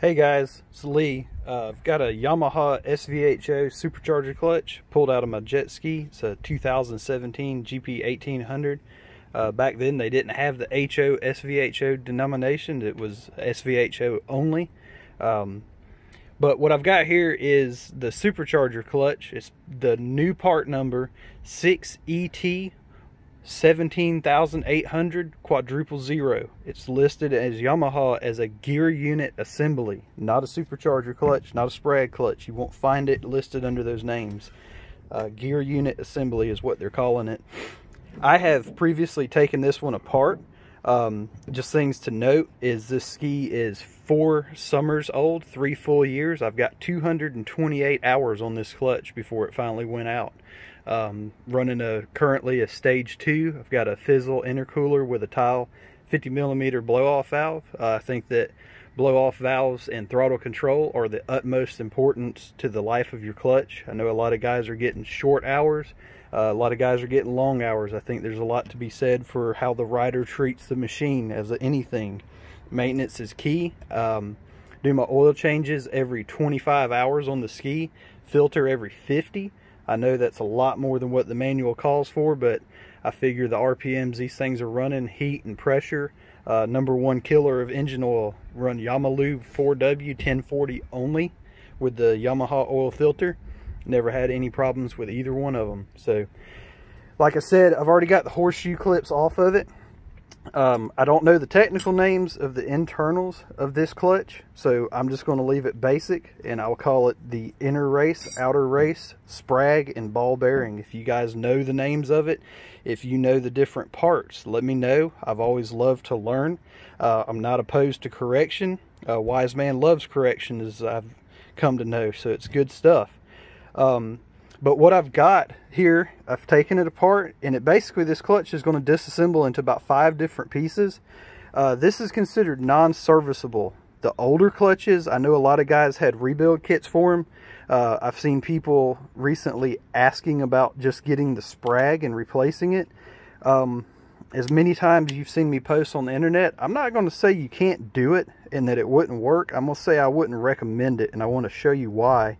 Hey guys, it's Lee. Uh, I've got a Yamaha SVHO supercharger clutch pulled out of my jet ski. It's a 2017 GP 1800. Uh, back then they didn't have the HO SVHO denomination. It was SVHO only. Um, but what I've got here is the supercharger clutch. It's the new part number 6ET 17,800 quadruple zero. It's listed as Yamaha as a gear unit assembly, not a supercharger clutch, not a Sprag clutch. You won't find it listed under those names. Uh, gear unit assembly is what they're calling it. I have previously taken this one apart. Um, just things to note is this ski is four summers old, three full years. I've got 228 hours on this clutch before it finally went out. Um, running a currently a stage two. I've got a Fizzle intercooler with a TiAL 50 millimeter blow off valve. Uh, I think that blow off valves and throttle control are the utmost importance to the life of your clutch. I know a lot of guys are getting short hours. Uh, a lot of guys are getting long hours. I think there's a lot to be said for how the rider treats the machine as anything. Maintenance is key. Um, do my oil changes every 25 hours on the ski. Filter every 50. I know that's a lot more than what the manual calls for, but I figure the RPMs these things are running, heat and pressure, uh, number one killer of engine oil, run Yamalube 4W 1040 only with the Yamaha oil filter. Never had any problems with either one of them. So, like I said, I've already got the horseshoe clips off of it. Um, I don't know the technical names of the internals of this clutch, so I'm just going to leave it basic, and I'll call it the inner race, outer race, sprag, and ball bearing. If you guys know the names of it, if you know the different parts, let me know. I've always loved to learn. Uh, I'm not opposed to correction. A wise man loves correction, as I've come to know, so it's good stuff. Um, but what I've got here, I've taken it apart and it basically, this clutch is going to disassemble into about five different pieces. Uh, this is considered non-serviceable. The older clutches, I know a lot of guys had rebuild kits for them. Uh, I've seen people recently asking about just getting the sprag and replacing it. Um, as many times you've seen me post on the internet, I'm not going to say you can't do it and that it wouldn't work. I'm going to say I wouldn't recommend it and I want to show you why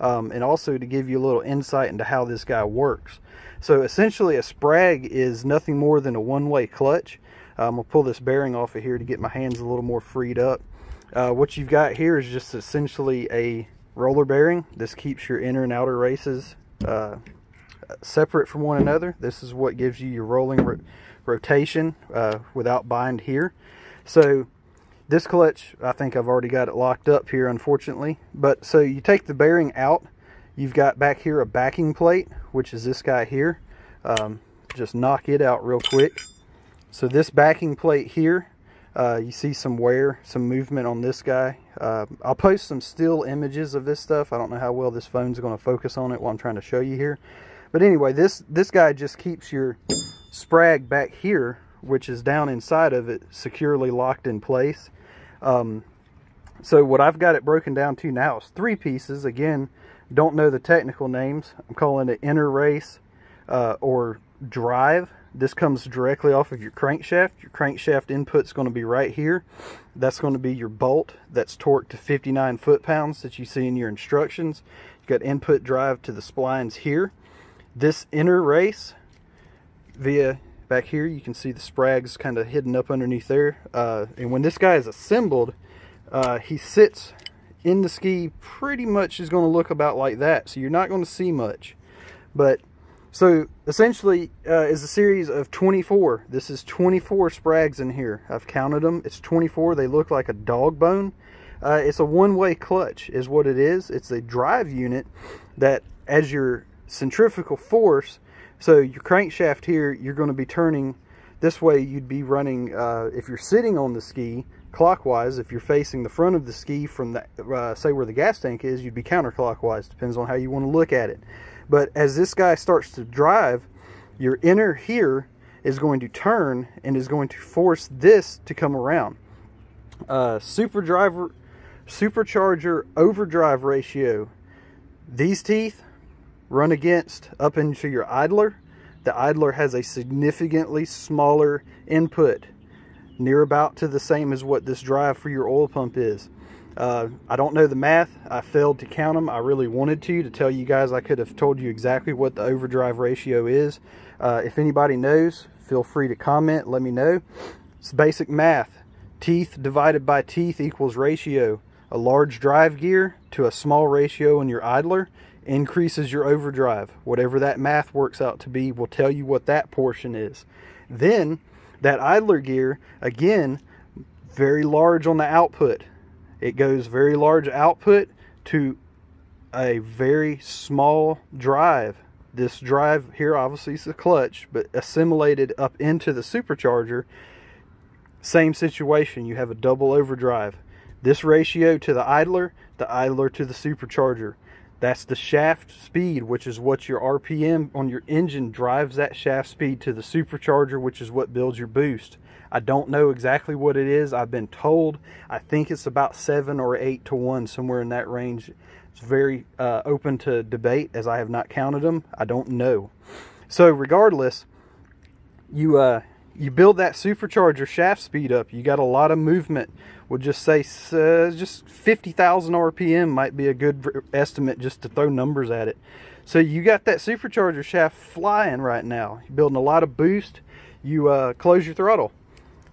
um, and also to give you a little insight into how this guy works. So essentially a sprag is nothing more than a one-way clutch. I'm going to pull this bearing off of here to get my hands a little more freed up. Uh, what you've got here is just essentially a roller bearing. This keeps your inner and outer races uh, separate from one another. This is what gives you your rolling ro rotation uh, without bind here. So this clutch, I think I've already got it locked up here, unfortunately. But so you take the bearing out, you've got back here a backing plate, which is this guy here. Um, just knock it out real quick. So this backing plate here, uh, you see some wear, some movement on this guy. Uh, I'll post some still images of this stuff. I don't know how well this phone's going to focus on it while I'm trying to show you here. But anyway, this, this guy just keeps your sprag back here, which is down inside of it, securely locked in place. Um, so what I've got it broken down to now is three pieces. Again, don't know the technical names. I'm calling it inner race uh, or drive. This comes directly off of your crankshaft. Your crankshaft input is going to be right here. That's going to be your bolt that's torqued to 59 foot-pounds that you see in your instructions. You've got input drive to the splines here. This inner race via back here you can see the sprags kind of hidden up underneath there. Uh, and when this guy is assembled uh, he sits in the ski pretty much is going to look about like that so you're not going to see much. But so essentially uh, is a series of 24 this is 24 sprags in here. I've counted them it's 24 they look like a dog bone. Uh, it's a one-way clutch is what it is. It's a drive unit that as your centrifugal force so your crankshaft here, you're going to be turning this way. You'd be running, uh, if you're sitting on the ski clockwise, if you're facing the front of the ski from the, uh, say where the gas tank is, you'd be counterclockwise. Depends on how you want to look at it. But as this guy starts to drive, your inner here is going to turn and is going to force this to come around. Uh, super driver, supercharger overdrive ratio. These teeth run against up into your idler. The idler has a significantly smaller input, near about to the same as what this drive for your oil pump is. Uh, I don't know the math. I failed to count them. I really wanted to, to tell you guys I could have told you exactly what the overdrive ratio is. Uh, if anybody knows, feel free to comment. Let me know. It's basic math. Teeth divided by teeth equals ratio. A large drive gear to a small ratio in your idler increases your overdrive. Whatever that math works out to be will tell you what that portion is. Then that idler gear, again, very large on the output. It goes very large output to a very small drive. This drive here obviously is the clutch, but assimilated up into the supercharger, same situation. You have a double overdrive. This ratio to the idler, the idler to the supercharger. That's the shaft speed, which is what your RPM on your engine drives that shaft speed to the supercharger, which is what builds your boost. I don't know exactly what it is. I've been told. I think it's about seven or eight to one, somewhere in that range. It's very uh, open to debate as I have not counted them. I don't know. So regardless, you uh, you build that supercharger shaft speed up. You got a lot of movement we'll just say uh, just 50,000 RPM might be a good estimate just to throw numbers at it. So you got that supercharger shaft flying right now. You're building a lot of boost. You uh, close your throttle.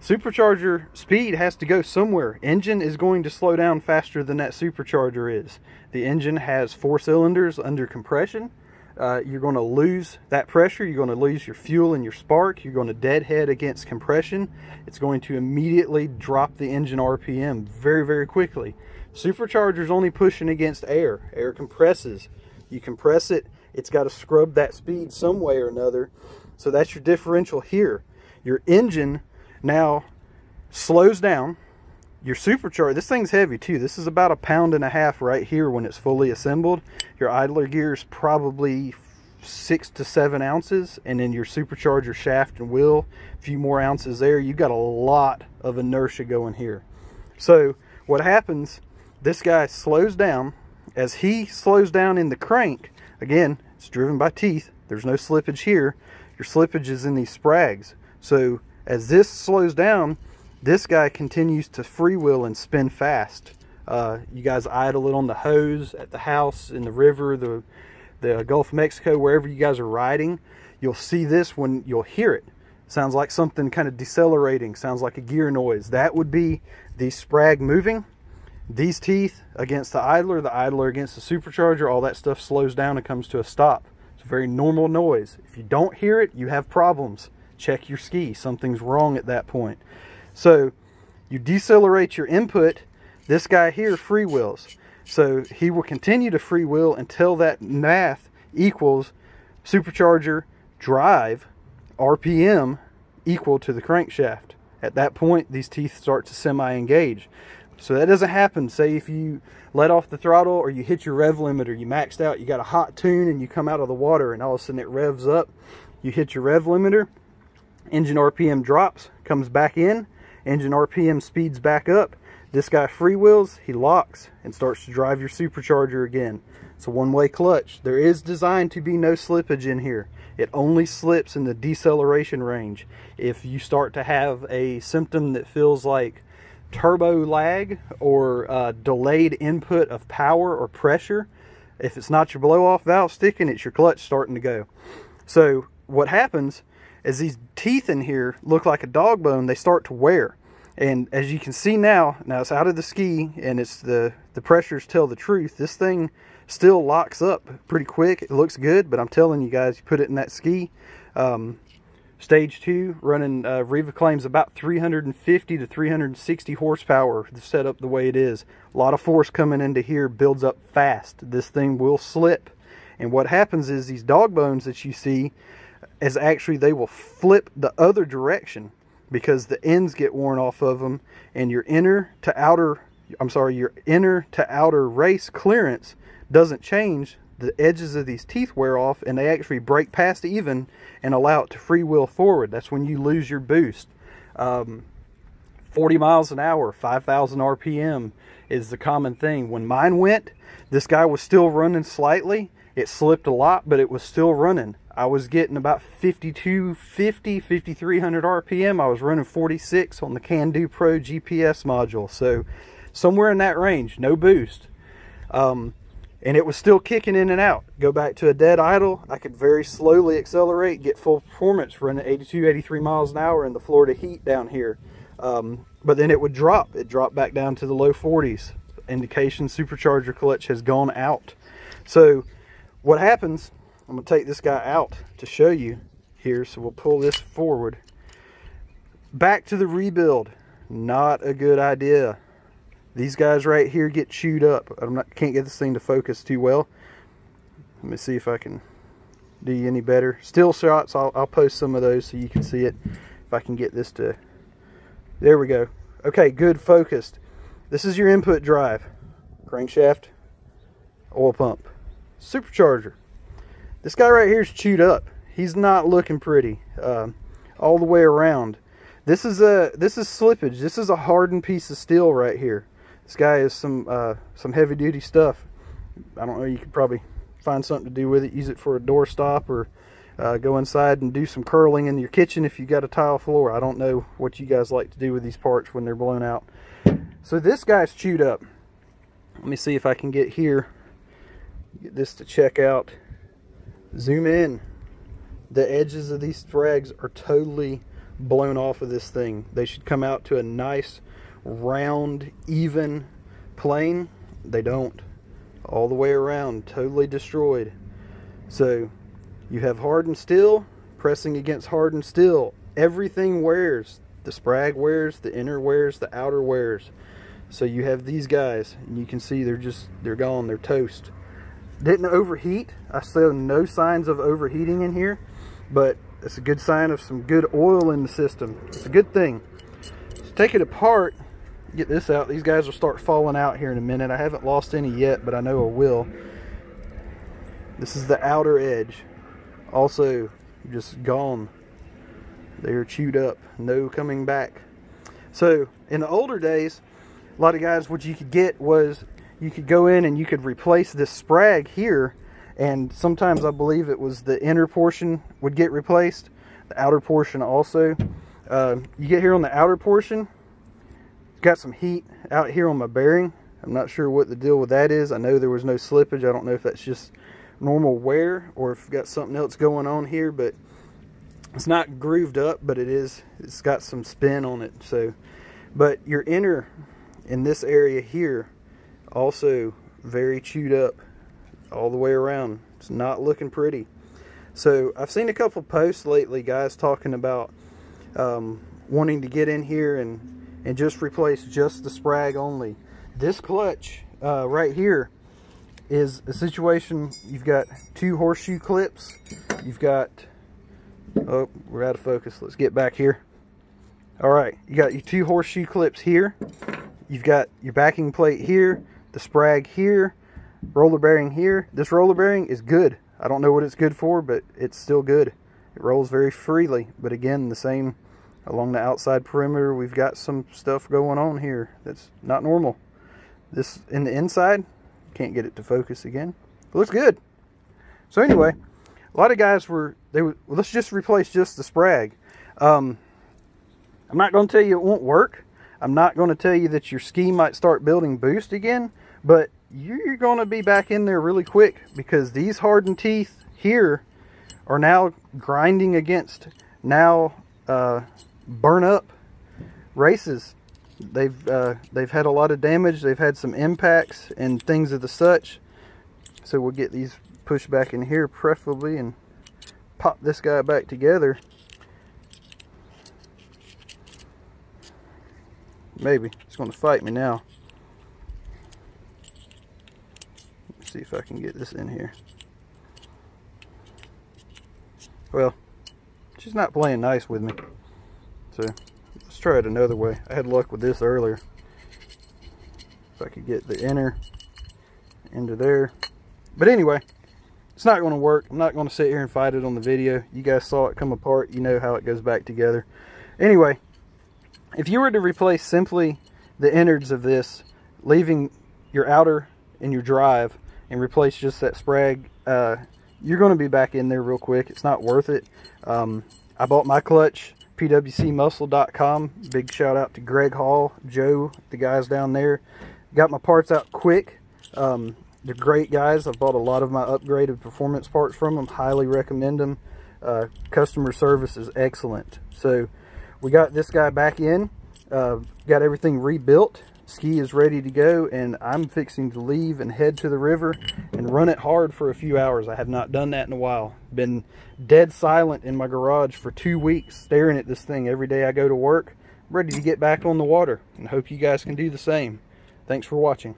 Supercharger speed has to go somewhere. Engine is going to slow down faster than that supercharger is. The engine has four cylinders under compression uh, you're going to lose that pressure. You're going to lose your fuel and your spark. You're going to deadhead against compression. It's going to immediately drop the engine RPM very, very quickly. Supercharger's only pushing against air. Air compresses. You compress it, it's got to scrub that speed some way or another. So that's your differential here. Your engine now slows down your supercharger, this thing's heavy too. This is about a pound and a half right here when it's fully assembled. Your idler gear is probably six to seven ounces. And then your supercharger shaft and wheel, a few more ounces there. You've got a lot of inertia going here. So what happens, this guy slows down. As he slows down in the crank, again, it's driven by teeth. There's no slippage here. Your slippage is in these sprags. So as this slows down, this guy continues to freewheel and spin fast. Uh, you guys idle it on the hose at the house, in the river, the, the Gulf of Mexico, wherever you guys are riding. You'll see this when you'll hear it. Sounds like something kind of decelerating, sounds like a gear noise. That would be the sprag moving. These teeth against the idler, the idler against the supercharger, all that stuff slows down and comes to a stop. It's a very normal noise. If you don't hear it, you have problems. Check your ski. Something's wrong at that point. So you decelerate your input. This guy here freewheels. So he will continue to freewheel until that math equals supercharger drive RPM equal to the crankshaft. At that point, these teeth start to semi-engage. So that doesn't happen. Say if you let off the throttle or you hit your rev limiter, you maxed out, you got a hot tune and you come out of the water and all of a sudden it revs up. You hit your rev limiter, engine RPM drops, comes back in, engine RPM speeds back up. This guy freewheels, he locks, and starts to drive your supercharger again. It's a one-way clutch. There is designed to be no slippage in here. It only slips in the deceleration range. If you start to have a symptom that feels like turbo lag or uh, delayed input of power or pressure, if it's not your blow-off valve sticking, it's your clutch starting to go. So what happens is these teeth in here look like a dog bone, they start to wear. And as you can see now, now it's out of the ski and it's the, the pressures tell the truth. This thing still locks up pretty quick. It looks good, but I'm telling you guys, you put it in that ski. Um, stage two, running uh, Riva claims about 350 to 360 horsepower set up the way it is. A lot of force coming into here builds up fast. This thing will slip. And what happens is these dog bones that you see, is actually they will flip the other direction because the ends get worn off of them and your inner to outer I'm sorry your inner to outer race clearance doesn't change. The edges of these teeth wear off and they actually break past even and allow it to freewheel forward. That's when you lose your boost. Um, 40 miles an hour 5,000 RPM is the common thing. When mine went this guy was still running slightly it slipped a lot but it was still running I was getting about 5250, 5300 RPM. I was running 46 on the Candoo Pro GPS module. So somewhere in that range, no boost. Um, and it was still kicking in and out. Go back to a dead idle, I could very slowly accelerate, get full performance, running 82, 83 miles an hour in the Florida heat down here. Um, but then it would drop. It dropped back down to the low 40s. Indication supercharger clutch has gone out. So what happens, I'm gonna take this guy out to show you here. So we'll pull this forward. Back to the rebuild. Not a good idea. These guys right here get chewed up. I can't get this thing to focus too well. Let me see if I can do you any better. Still shots, I'll, I'll post some of those so you can see it. If I can get this to, there we go. Okay, good, focused. This is your input drive. Crankshaft, oil pump, supercharger. This guy right here is chewed up. He's not looking pretty um, all the way around. This is a this is slippage. This is a hardened piece of steel right here. This guy is some uh, some heavy duty stuff. I don't know. You could probably find something to do with it. Use it for a door stop or uh, go inside and do some curling in your kitchen if you got a tile floor. I don't know what you guys like to do with these parts when they're blown out. So this guy's chewed up. Let me see if I can get here. Get this to check out. Zoom in. The edges of these sprags are totally blown off of this thing. They should come out to a nice round, even plane. They don't. All the way around, totally destroyed. So you have hardened steel pressing against hardened steel. Everything wears. The sprag wears, the inner wears, the outer wears. So you have these guys, and you can see they're just, they're gone, they're toast. Didn't overheat. I saw no signs of overheating in here, but it's a good sign of some good oil in the system. It's a good thing. So take it apart get this out. These guys will start falling out here in a minute. I haven't lost any yet, but I know I will. This is the outer edge. Also, just gone. They are chewed up. No coming back. So, in the older days, a lot of guys, what you could get was you could go in and you could replace this sprag here. And sometimes I believe it was the inner portion would get replaced. The outer portion also. Uh, you get here on the outer portion, got some heat out here on my bearing. I'm not sure what the deal with that is. I know there was no slippage. I don't know if that's just normal wear or if got something else going on here, but it's not grooved up, but it is, it's got some spin on it. So, but your inner in this area here, also very chewed up all the way around. It's not looking pretty. So I've seen a couple posts lately, guys talking about um, wanting to get in here and and just replace just the sprag only. This clutch uh, right here is a situation, you've got two horseshoe clips, you've got, oh, we're out of focus, let's get back here. All right, you got your two horseshoe clips here, you've got your backing plate here, the sprag here, roller bearing here. This roller bearing is good. I don't know what it's good for, but it's still good. It rolls very freely, but again, the same along the outside perimeter we've got some stuff going on here that's not normal this in the inside can't get it to focus again it looks good so anyway a lot of guys were they were well, let's just replace just the sprag um, i'm not going to tell you it won't work i'm not going to tell you that your ski might start building boost again but you're going to be back in there really quick because these hardened teeth here are now grinding against now uh, burn up races. They've uh, they've had a lot of damage. They've had some impacts and things of the such. So we'll get these pushed back in here preferably and pop this guy back together. Maybe. It's going to fight me now. Let's see if I can get this in here. Well, she's not playing nice with me. So let's try it another way. I had luck with this earlier. If I could get the inner into there. But anyway, it's not going to work. I'm not going to sit here and fight it on the video. You guys saw it come apart. You know how it goes back together. Anyway, if you were to replace simply the innards of this, leaving your outer and your drive, and replace just that sprag, uh, you're going to be back in there real quick. It's not worth it. Um, I bought my clutch pwcmuscle.com. Big shout out to Greg Hall, Joe, the guys down there. Got my parts out quick. Um, they're great guys. I've bought a lot of my upgraded performance parts from them. Highly recommend them. Uh, customer service is excellent. So we got this guy back in. Uh, got everything rebuilt. Ski is ready to go and I'm fixing to leave and head to the river and run it hard for a few hours. I have not done that in a while. Been dead silent in my garage for two weeks staring at this thing every day I go to work. ready to get back on the water and hope you guys can do the same. Thanks for watching.